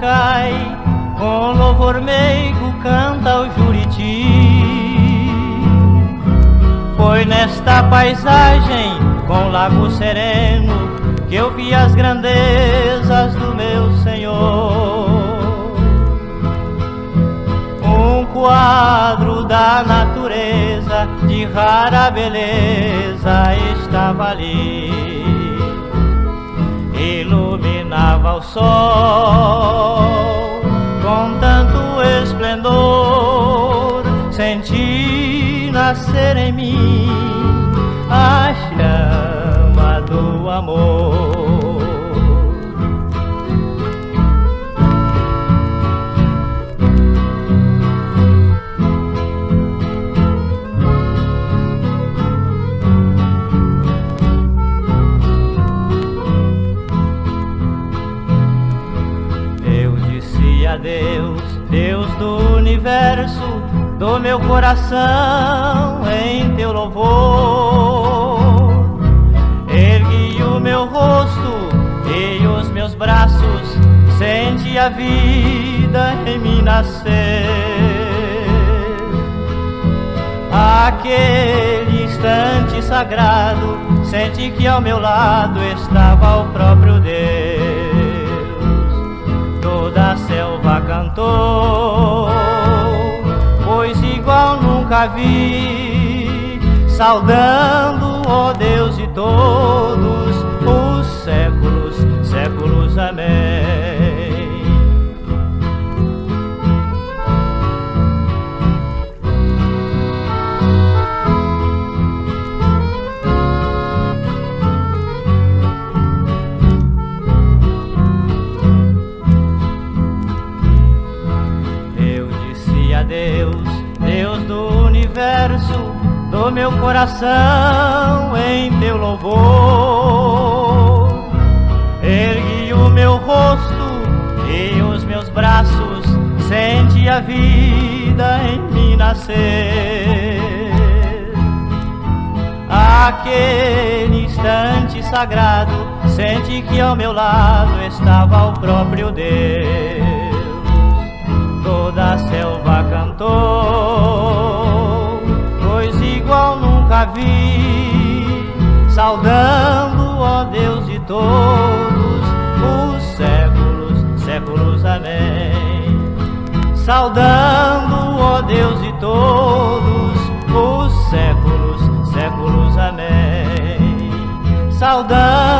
cai, com louvor meigo canta o juriti. Foi nesta paisagem, com lago sereno, que eu vi as grandezas do meu Senhor. Um quadro da natureza de rara beleza estava ali iluminava o sol com tanto esplendor, senti nascer em mim coração em teu louvor. Ergui o meu rosto e os meus braços, sente a vida em mim nascer. Aquele instante sagrado, sente que ao meu lado estava o próprio Deus toda a selva cantou, nunca vi, saudando, ó Deus de todos os séculos, séculos, amém. Meu coração em teu louvor. Ergui o meu rosto e os meus braços, sente a vida em mim nascer. Aquele instante sagrado, sente que ao meu lado estava o próprio Deus. Toda a selva cantou nunca vi, saudando, ó Deus de todos os séculos, séculos, amém. Saudando, ó Deus de todos os séculos, séculos, amém. Saudando,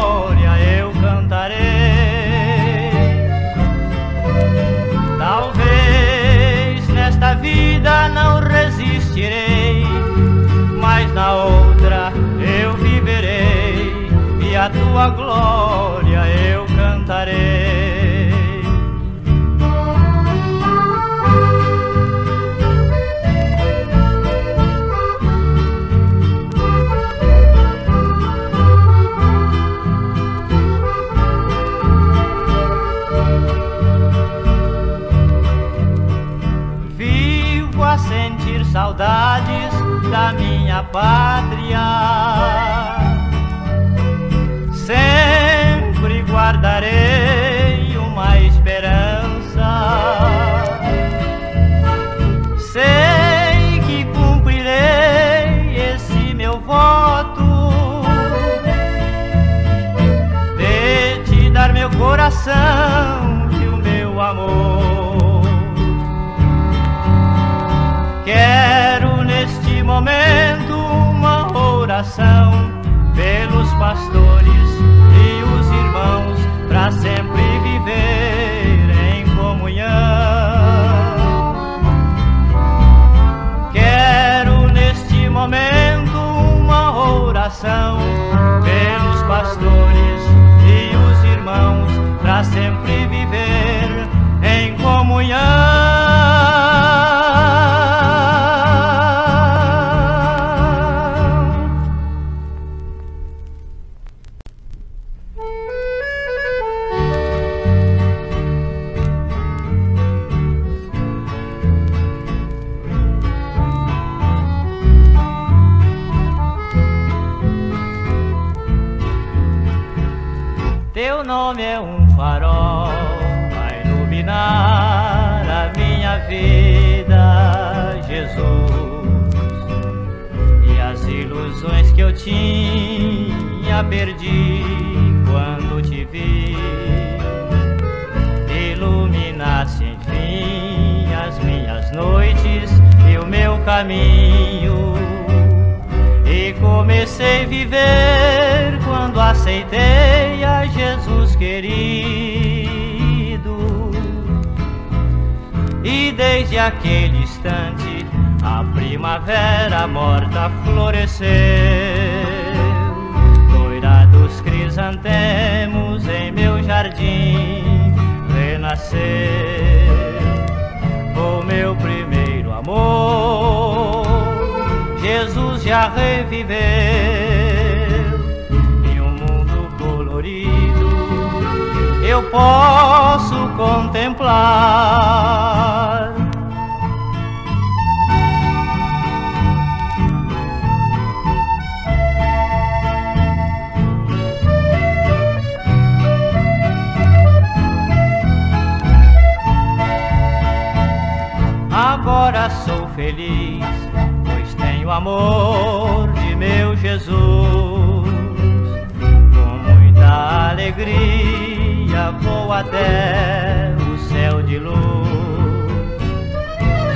saudades da minha pátria. E desde aquele instante a primavera morta floresceu. Doirados crisantemos em meu jardim renasceu. O meu primeiro amor Jesus já reviveu Eu posso contemplar. Agora sou feliz tenho amor de meu Jesus. Com muita alegria vou até o céu de luz.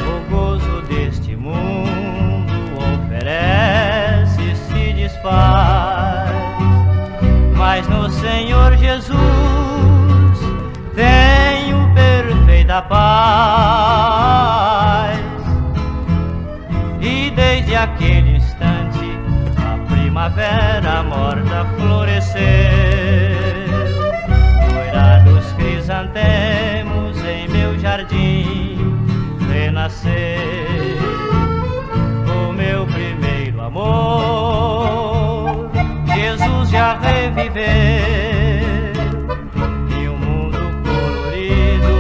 O gozo deste mundo oferece se desfaz, mas no Senhor Jesus tenho perfeita paz reviveu. E um mundo colorido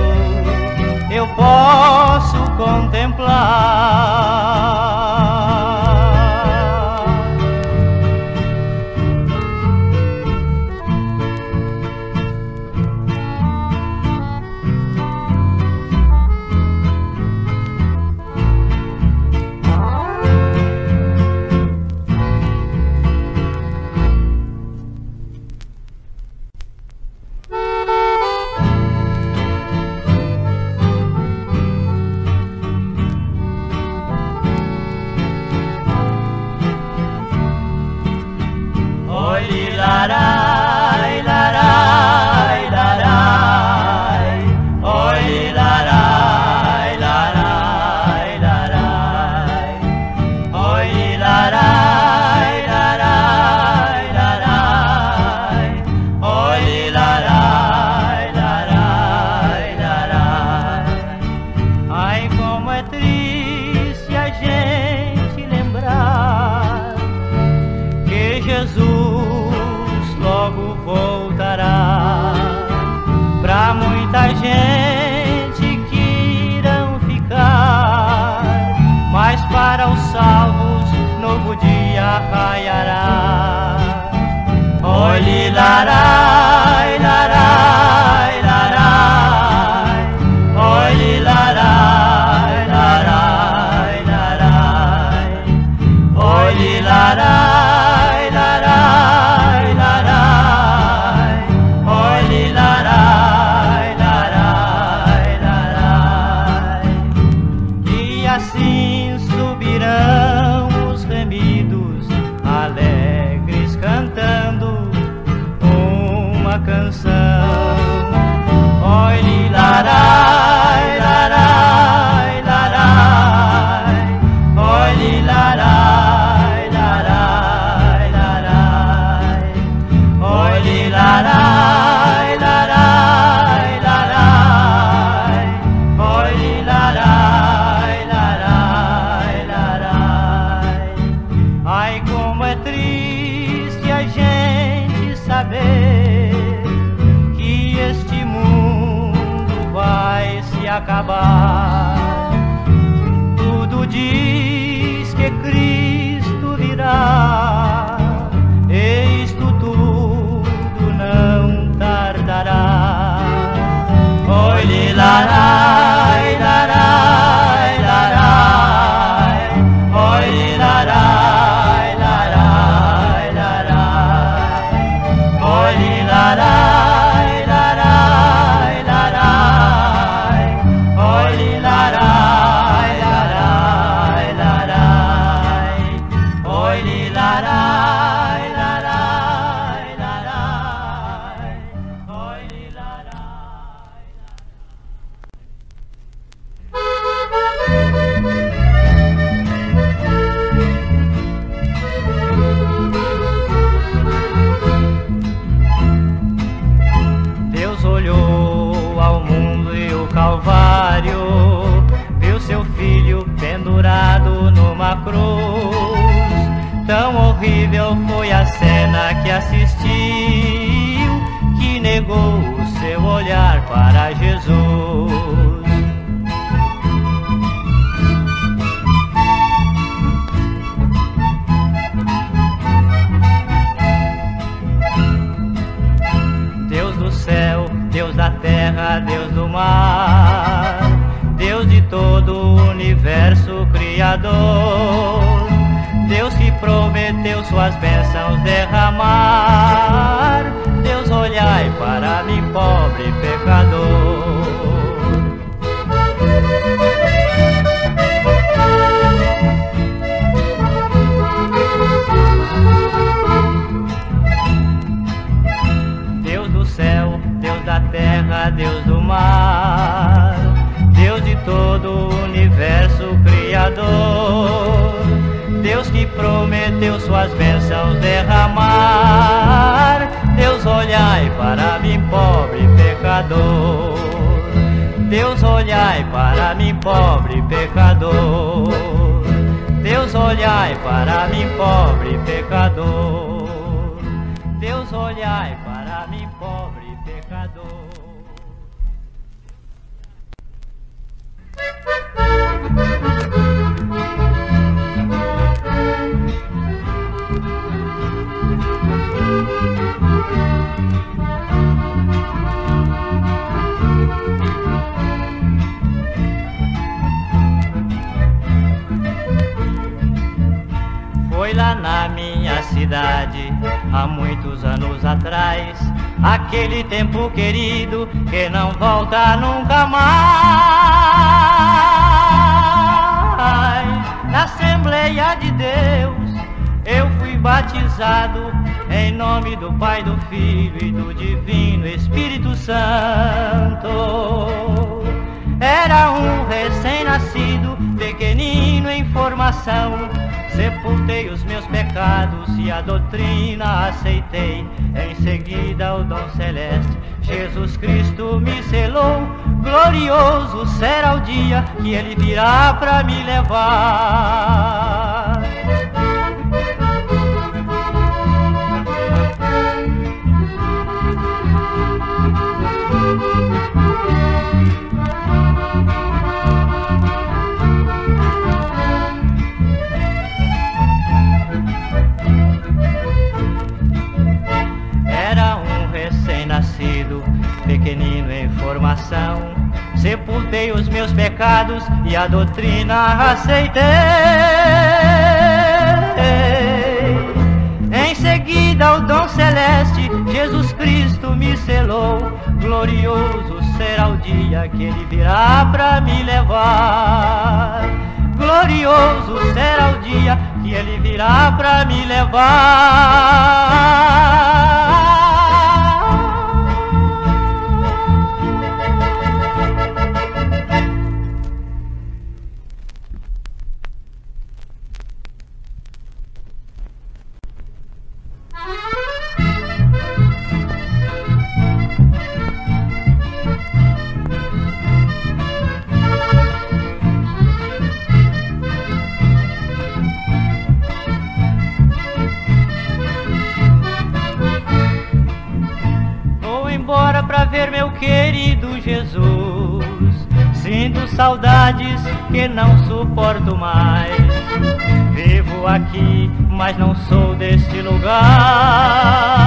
eu posso contemplar. Fuji. acabar. olhai para mim, pobre pecador. Deus olhai para mim, pobre pecador. Deus olhai há muitos anos atrás. Aquele tempo querido que não volta nunca mais. Na Assembleia de Deus eu fui batizado em nome do Pai, do Filho e do Divino Espírito Santo. Era um recém-nascido, pequenino em formação. Sepultei os meus pecados e a doutrina aceitei. Em seguida, o dom celeste, Jesus Cristo me selou. Glorioso será o dia que ele virá para me levar. Sepultei os meus pecados e a doutrina aceitei. Em seguida, o dom celeste, Jesus Cristo me selou. Glorioso será o dia que ele virá para me levar. Glorioso será o dia que ele virá para me levar. Pra ver meu querido Jesus. Sinto saudades que não suporto mais. Vivo aqui, mas não sou deste lugar.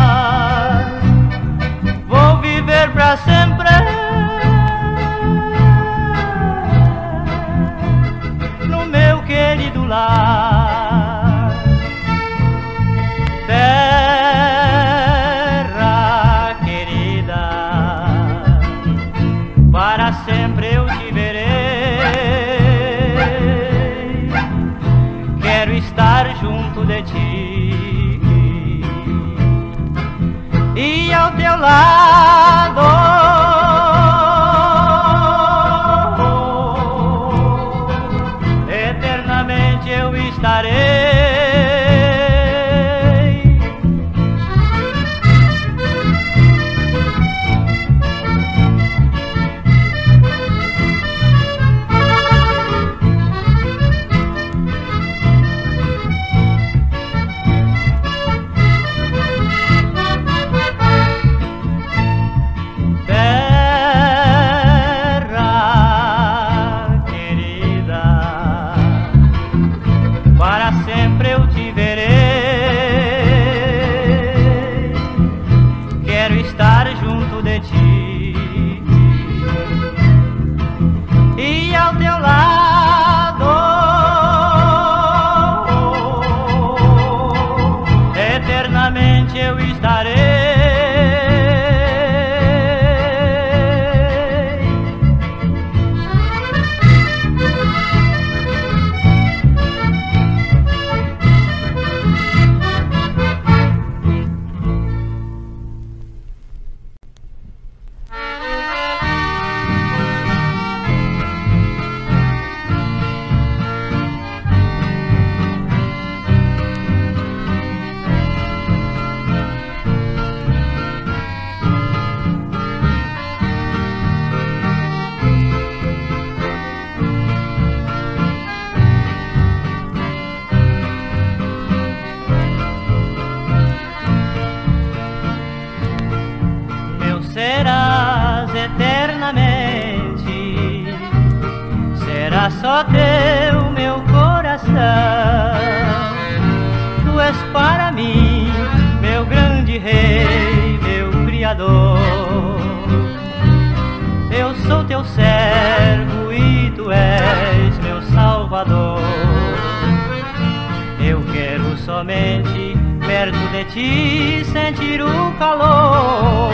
Perto de ti sentir o calor.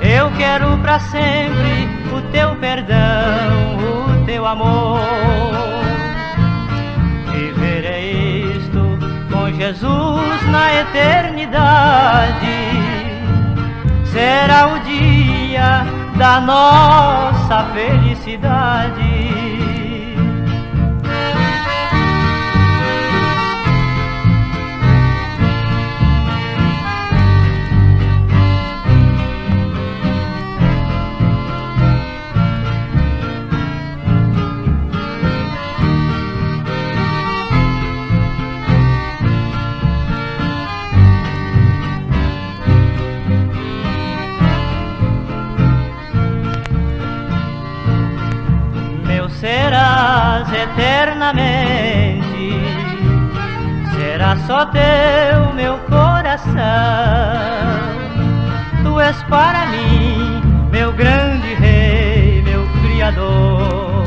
Eu quero para sempre o teu perdão, o teu amor. Viverei isto com Jesus na eternidade. Será o dia da nossa felicidade. Eternamente. Será só teu meu coração. Tu és para mim, meu grande rei, meu criador.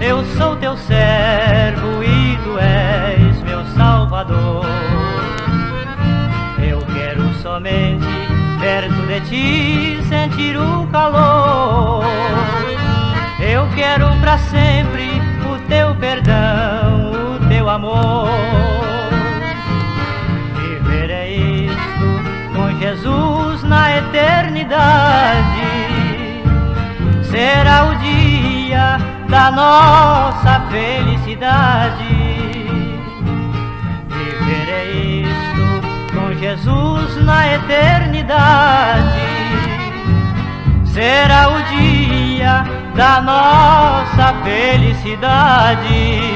Eu sou teu servo e tu és meu salvador. Eu quero somente perto de ti sentir o calor. Quero para sempre o teu perdão, o teu amor. Viverei isto com Jesus na eternidade. Será o dia da nossa felicidade. Viverei isto com Jesus na eternidade. Será o dia da nossa felicidade.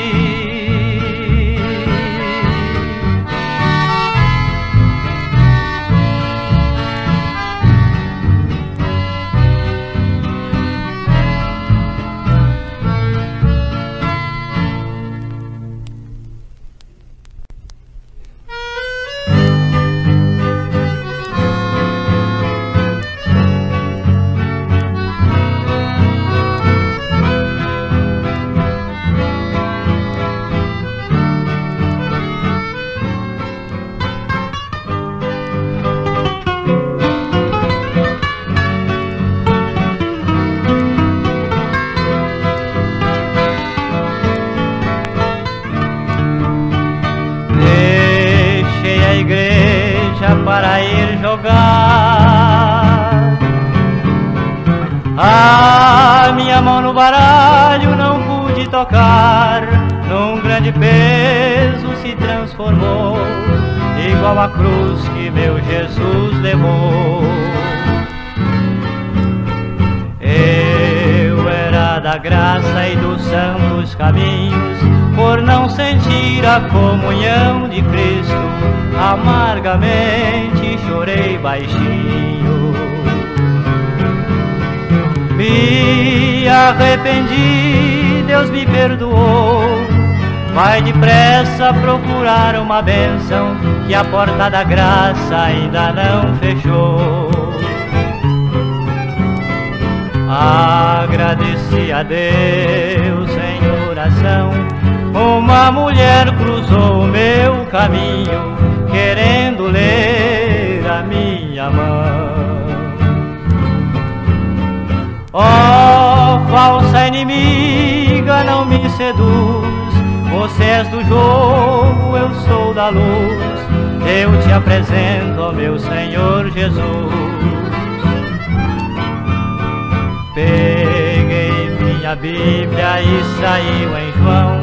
Igual a cruz que meu Jesus levou. Eu era da graça e dos santos caminhos, por não sentir a comunhão de Cristo, amargamente chorei baixinho. Me arrependi, Deus me perdoou. Vai depressa procurar uma bênção que a porta da graça ainda não fechou. Agradeci a Deus em oração. Uma mulher cruzou o meu caminho, querendo ler a minha mão. Oh, falsa inimiga, não me seduz. Você és do jogo, eu sou da luz. Eu te apresento, meu Senhor Jesus. Peguei minha Bíblia e saiu em João.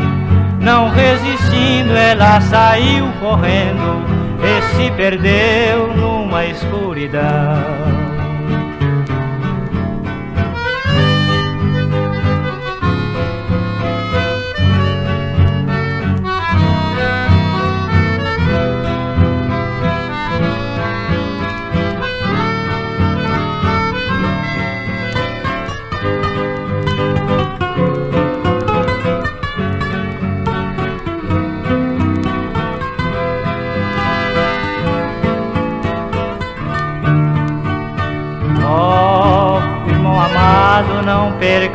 Não resistindo, ela saiu correndo e se perdeu numa escuridão.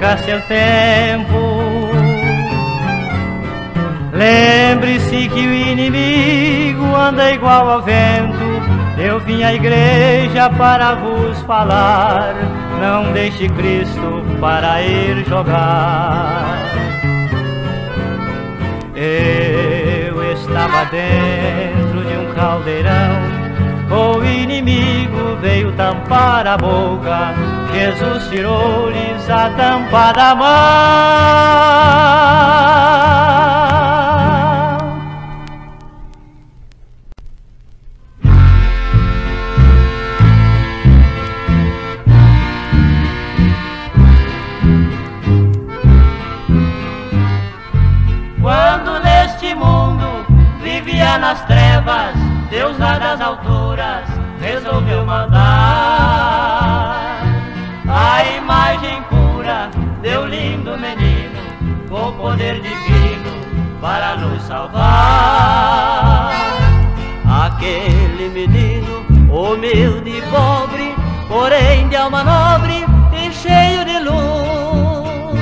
Perca seu tempo. Lembre-se que o inimigo anda igual ao vento. Eu vim à igreja para vos falar. Não deixe Cristo para ir jogar. Eu estava dentro de um caldeirão o inimigo veio tampar a boca, Jesus tirou-lhes a tampa da mão. Quando neste mundo vivia nas trevas, Deus lá das alturas resolveu mandar com poder divino para nos salvar. Aquele menino humilde e pobre, porém de alma nobre e cheio de luz,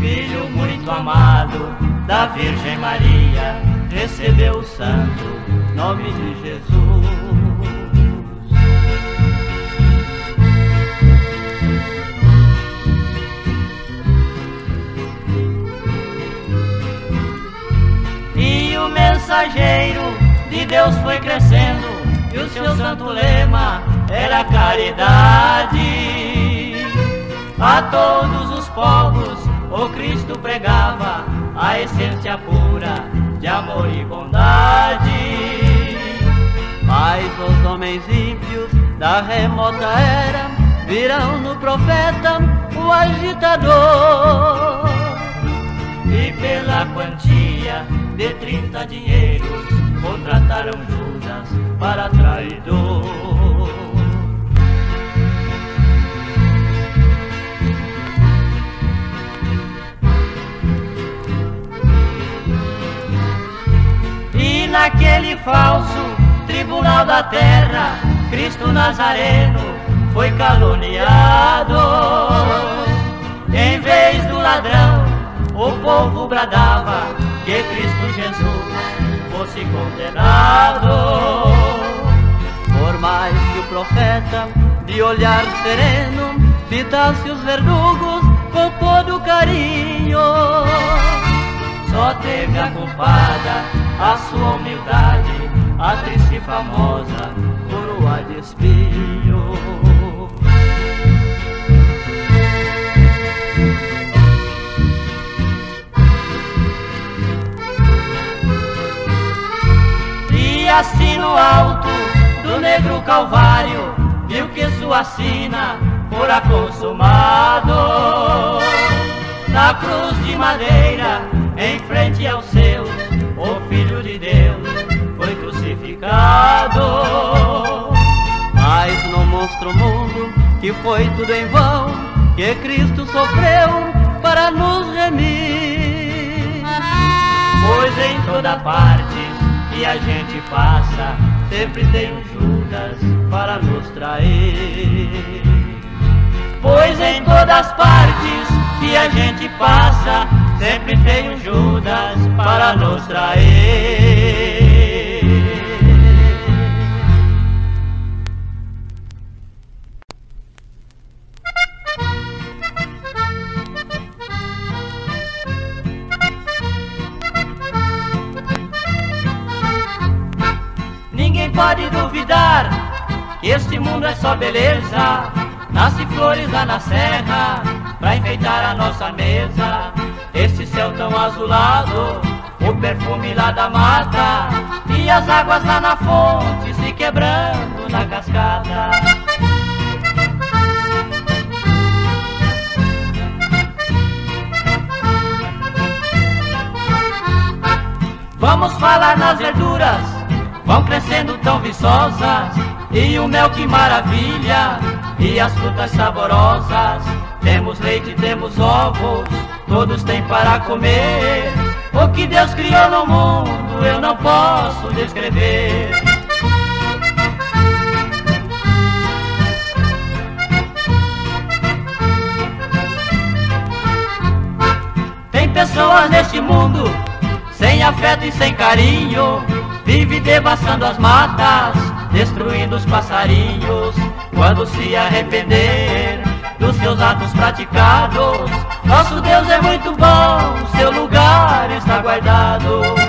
filho muito amado da Virgem Maria, recebeu o santo nome de Jesus. Mensageiro de Deus foi crescendo, e o seu santo lema era caridade. A todos os povos o Cristo pregava a essência pura de amor e bondade. Mas os homens ímpios da remota era virão no profeta o agitador. E pela quantia de trinta dinheiros contrataram Judas para traidor. E naquele falso tribunal da terra, Cristo Nazareno foi caluniado. Em vez do ladrão, o povo bradava que Cristo Jesus fosse condenado. Por mais que o profeta, de olhar sereno, fitasse os verdugos com todo carinho, só teve a culpada a sua humildade a triste e famosa coroa de espinho. Assim no alto do negro calvário, viu que sua sina fora consumado. Na cruz de madeira, em frente aos seus, o Filho de Deus foi crucificado. Mas não mostra o mundo que foi tudo em vão, que Cristo sofreu para nos remir. Pois em toda parte que a gente passa, sempre tem um Judas para nos trair. Pois em todas partes que a gente passa, sempre tem um Judas para nos trair. Pode duvidar que este mundo é só beleza. Nasce flores lá na serra pra enfeitar a nossa mesa. Este céu tão azulado, o perfume lá da mata e as águas lá na fonte se quebrando na cascata. Vamos falar nas verduras, vão crescendo tão viçosas, e o mel que maravilha, e as frutas saborosas. Temos leite, temos ovos, todos têm para comer. O que Deus criou no mundo eu não posso descrever. Tem pessoas neste mundo sem afeto e sem carinho, vive devassando as matas, destruindo os passarinhos. Quando se arrepender dos seus atos praticados, nosso Deus é muito bom, seu lugar está guardado.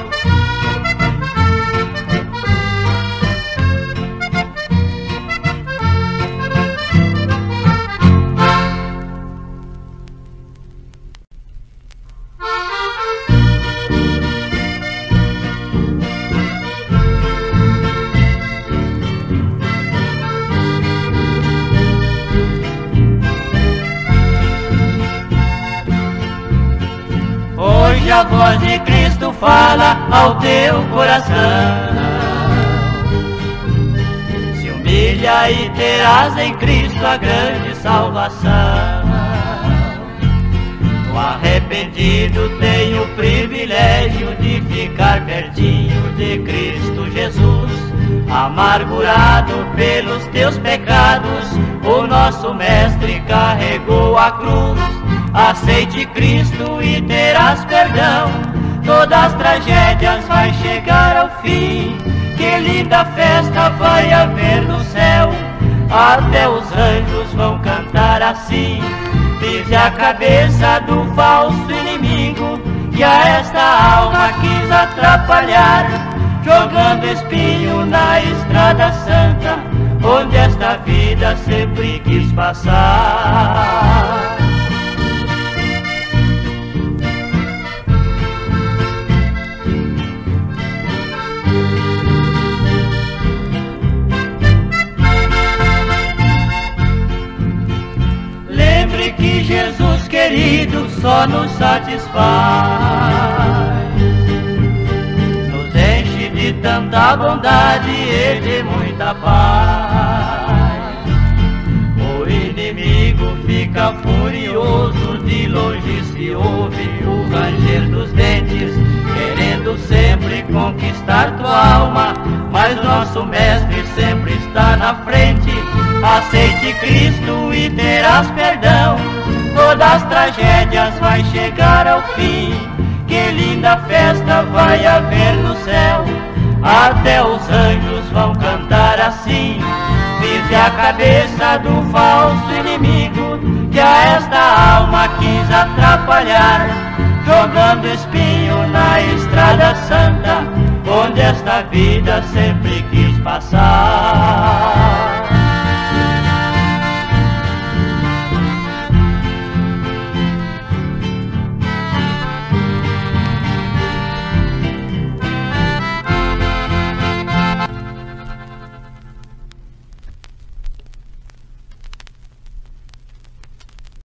Fala ao teu coração. Se humilha e terás em Cristo a grande salvação. O arrependido tem o privilégio de ficar pertinho de Cristo Jesus. Amargurado pelos teus pecados, o nosso Mestre carregou a cruz. Aceite Cristo e terás perdão. Todas as tragédias vai chegar ao fim. Que linda festa vai haver no céu. Até os anjos vão cantar assim. Pise a cabeça do falso inimigo que a esta alma quis atrapalhar, jogando espinho na estrada santa, onde esta vida sempre quis passar. Jesus querido só nos satisfaz, nos enche de tanta bondade e de muita paz. O inimigo fica furioso, de longe se ouve o ranger dos dentes, querendo sempre conquistar tua alma, mas nosso mestre sempre está na frente. Aceite Cristo e terás perdão. Todas as tragédias vai chegar ao fim. Que linda festa vai haver no céu. Até os anjos vão cantar assim. Pise a cabeça do falso inimigo que a esta alma quis atrapalhar, jogando espinho na estrada santa, onde esta vida sempre quis passar.